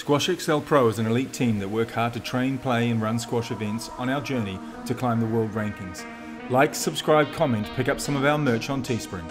Squash XL Pro is an elite team that work hard to train, play, and run squash events on our journey to climb the world rankings. Like, subscribe, comment, pick up some of our merch on Teespring.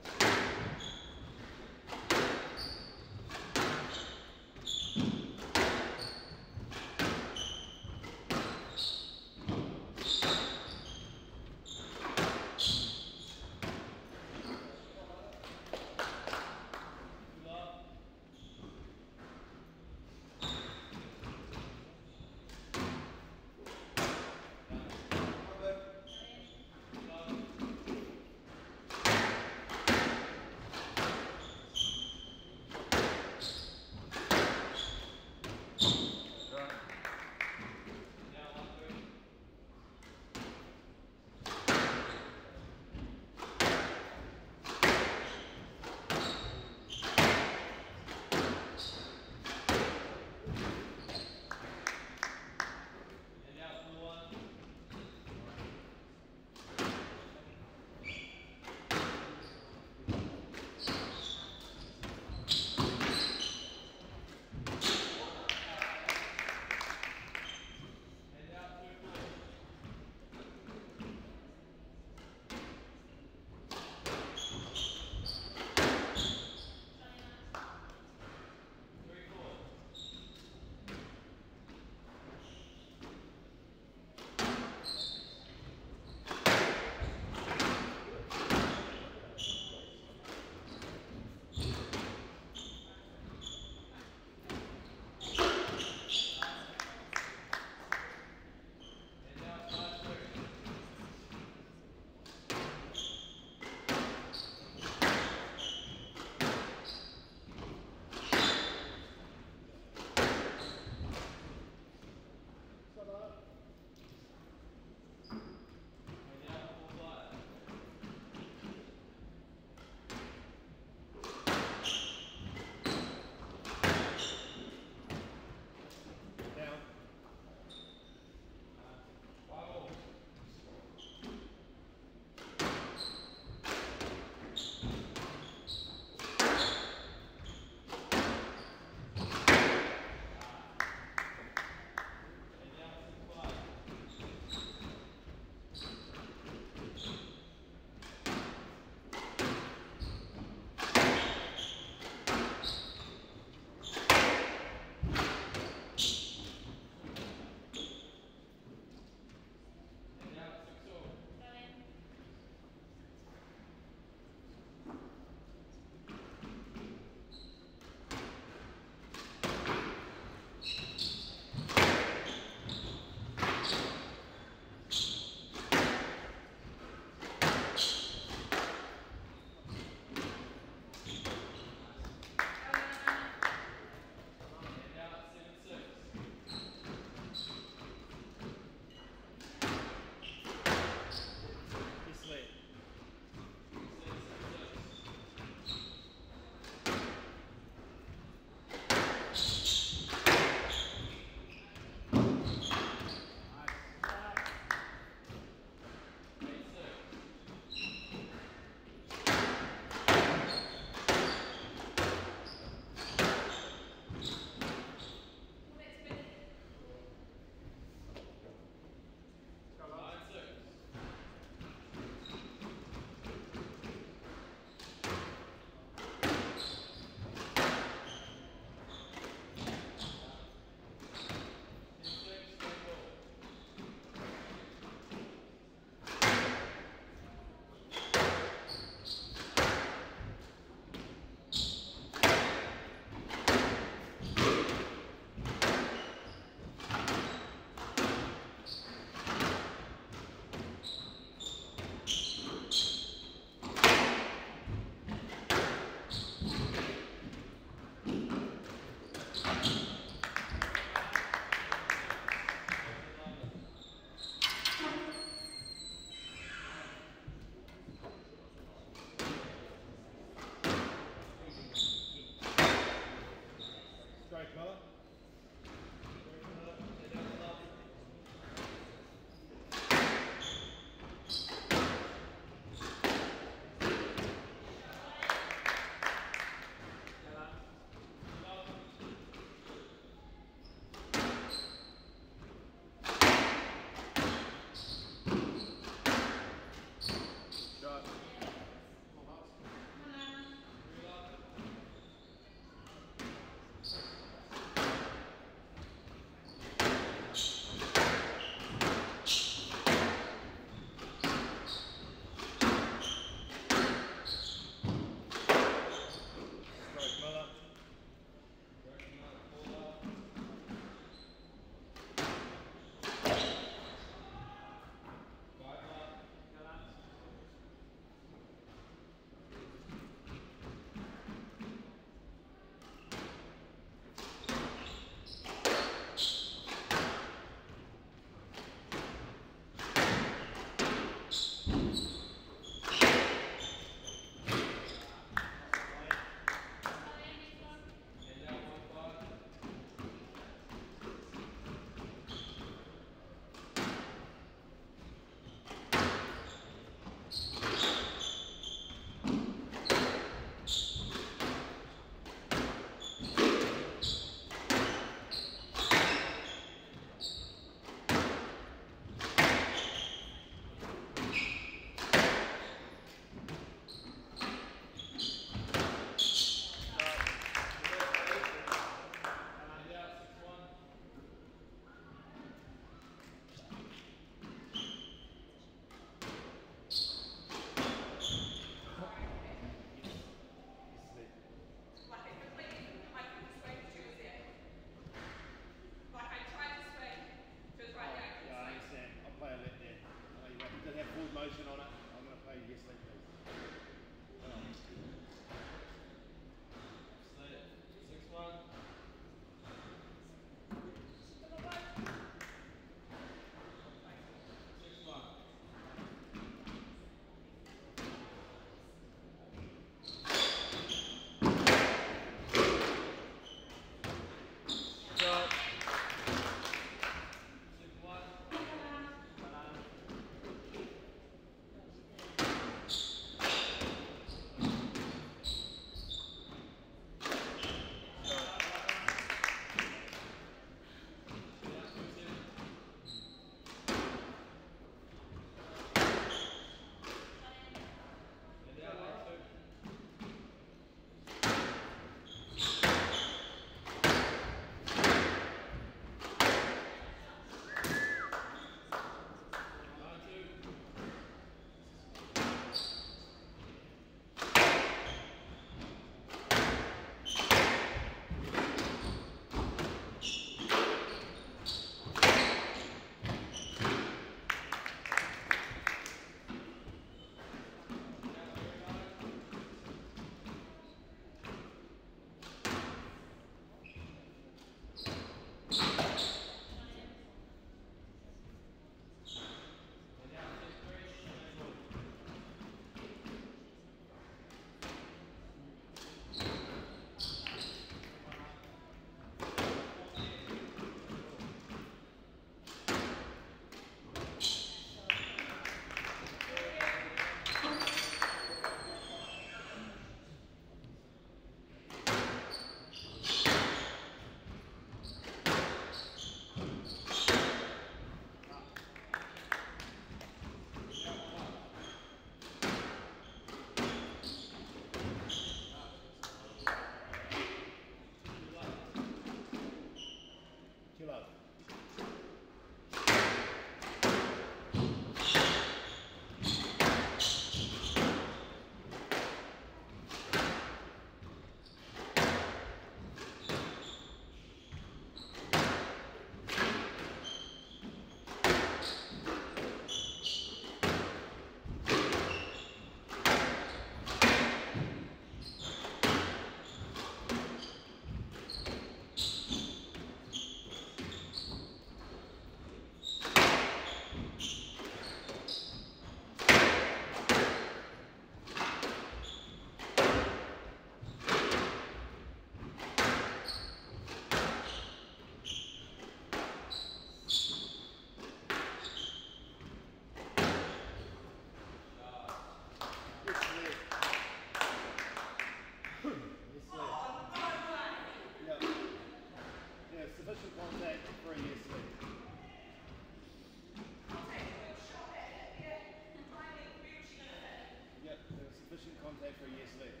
played for years later.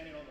Standing on